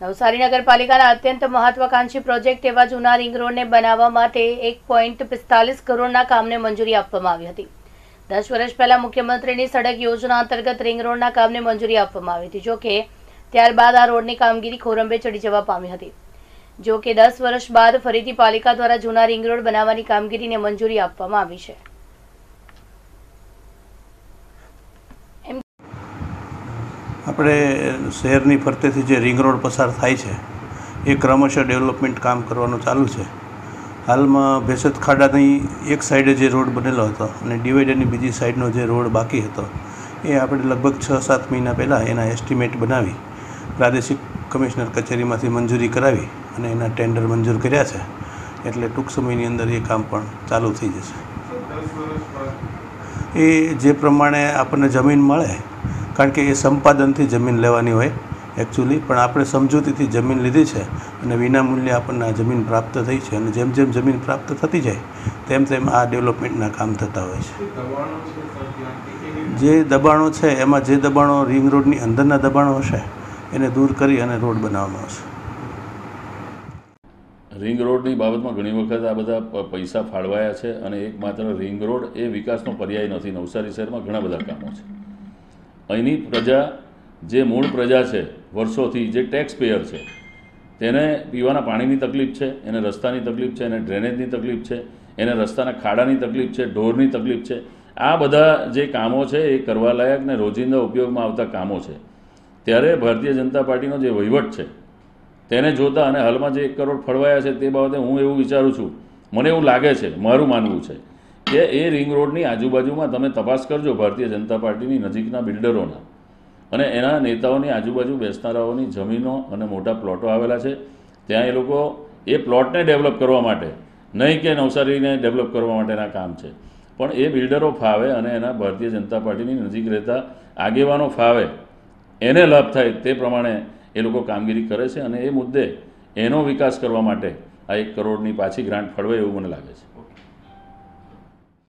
નવસારી નગરપાલિકાના અત્યંત મહત્વાકાંક્ષી પ્રોજેક્ટ એવા જૂના રિંગ રોડને બનાવવા માટે એક પોઈન્ટ પિસ્તાલીસ કરોડના કામને મંજૂરી આપવામાં આવી હતી. દસ વર્ષ પહેલા મુખ્યમંત્રીની સડક યોજના અંતર્ગત રિંગ રોડના કામને મંજૂરી આપવામાં આવી હતી જોકે ત્યારબાદ આ રોડની કામગીરી ખોરંબે ચડી જવા પામી હતી. જો કે દસ વર્ષ બાદ ફરીથી પાલિકા દ્વારા જૂના રિંગ રોડ બનાવવાની કામગીરીને મંજૂરી આપવામાં આવી છે. આપણે શહેરની ફરતેથી જે રિંગ રોડ પસાર થાય છે, એ ક્રમશઃ ડેવલપમેન્ટ કામ કરવાનું ચાલુ છે. હાલમાં ભેસત ખાડાની એક સાઈડે જે રોડ બનેલો હતો અને ડિવાઈડરની બીજી સાઈડનો જે રોડ બાકી હતો, એ આપણે લગભગ છ સાત મહિના પહેલાં એના એસ્ટિમેટ બનાવી, પ્રાદેશિક કમિશનર કચેરીમાંથી મંજૂરી કરાવી અને એના ટેન્ડર મંજૂર કર્યા છે. એટલે ટૂંક સમયની અંદર એ કામ પણ ચાલુ થઈ જશે. એ જે પ્રમાણે આપણને જમીન મળે કારણ કે એ સંપાદનથી જમીન લેવાની હોય એકચ્યુઅલી પણ આપણે સમજૂતીથી જમીન લીધી છે અને વિનામૂલ્યે આપણને આ જમીન પ્રાપ્ત થઈ છે અને જેમ જેમ જમીન પ્રાપ્ત થતી જાય તેમ તેમ આ ડેવલપમેન્ટના કામ થતા હોય છે. જે દબાણો છે એમાં જે દબાણો રિંગ રોડની અંદરના દબાણો હશે એને દૂર કરી અને રોડ બનાવવામાં આવશે. રિંગ રોડની બાબતમાં ઘણી વખત આ બધા પૈસા ફાળવાયા છે અને એકમાત્ર રિંગ રોડ એ વિકાસનો પર્યાય નથી. નવસારી શહેરમાં ઘણા બધા કામો છે. અહીંની પ્રજા, જે મૂળ પ્રજા છે, વર્ષોથી જે ટેક્સ પેયર છે, તેને પીવાના પાણીની તકલીફ છે, એને રસ્તાની તકલીફ છે, એને ડ્રેનેજની તકલીફ છે, એને રસ્તાના ખાડાની તકલીફ છે, ઢોરની તકલીફ છે, આ બધા જે કામો છે એ કરવા લાયક ને રોજિંદા ઉપયોગમાં આવતા કામો છે. ત્યારે ભારતીય જનતા પાર્ટીનો જે વહીવટ છે, તેને જોતા અને હાલમાં જે એક કરોડ ફળવાયા છે તે બાબતે હું એવું વિચારું છું. મને એવું લાગે છે, મારું માનવું છે કે એ રિંગ રોડની આજુબાજુમાં તમે તપાસ કરજો ભારતીય જનતા પાર્ટીની નજીકના બિલ્ડરોના. અને એના નેતાઓની આજુબાજુ બેસનારાઓની જમીનો અને મોટા પ્લોટો આવેલા છે. ત્યાં એ લોકો એ પ્લોટને ડેવલપ કરવા માટે, નહીં કે નવસારીને ડેવલપ કરવા માટેના કામ છે. પણ એ બિલ્ડરો ફાવે અને એના ભારતીય જનતા પાર્ટીની નજીક રહેતા આગેવાનો ફાવે. એને લાભ થાય તે પ્રમાણે એ લોકો કામગીરી કરે છે અને એ મુદ્દે એનો વિકાસ કરવા માટે આ એક કરોડની પાછી ગ્રાન્ટ ફળવે એવું મને લાગે છે.